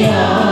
yeah.